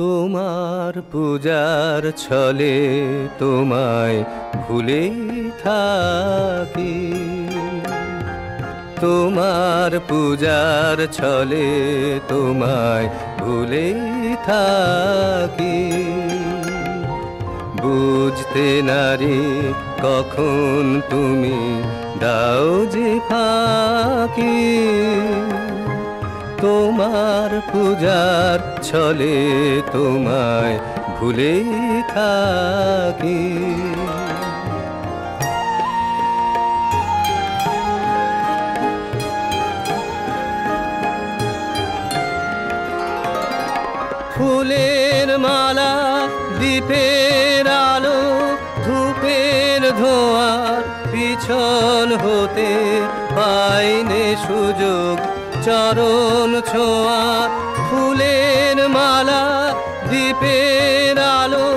তোমার পূজার ছলে তোমায় ভুলে থাকি। তোমার পূজার ছলে তোমায় ভুলে থাকি। বুঝতে নারি, কখন তুমি দাও যে ফাঁকি? তোমার পূজার ছলে তোমায় ভুলে থাকি। ফুলের মালা দ্বীপের আলো, ধূপের ধোঁয়ার পিছন হতে পাইনে সুযোগ চরণ ছোঁয়া, ফুলের মালা দ্বীপের আলো,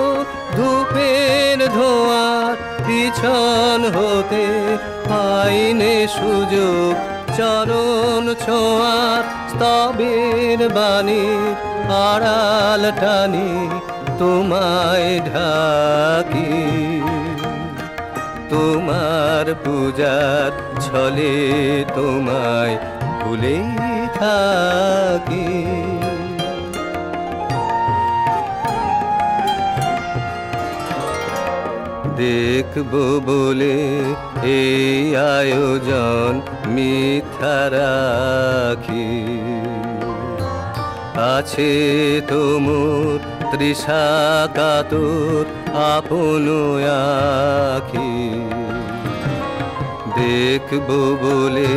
ধূপের ধোঁয়ার পিছন হতে পাইনে সুযোগ। চরণ ছোঁয়ার স্তবের বাণী, আড়াল টানি, তোমায় ঢাকি। তোমার পূজার ছলে তোমায় ভুলে থাকি। দেখব বলে এই আয়োজন মিথ্যা রাখি। আছে তোমর তৃষা কাতর আপন আখি। দেখব বলে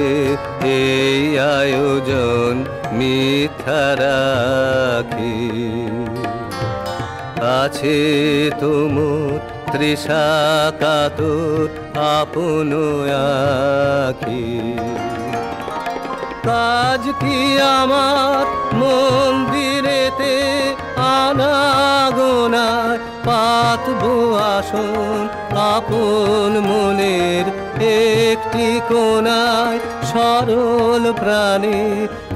এই আয়োজন মিথ্যা রাখি। আছে তোমর তৃষা কাতর আপন আখি। কাজ কি আমার মন্দিরেতে আনাগোনায় পাতবো আসন আপন মনের একটি কোনায় সরল প্রাণে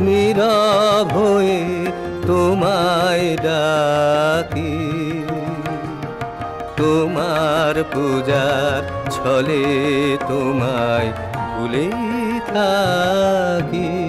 নীরব হয়ে তোমায় ডাকি। তোমার পূজার ছলে তোমায় ভুলে থাকি।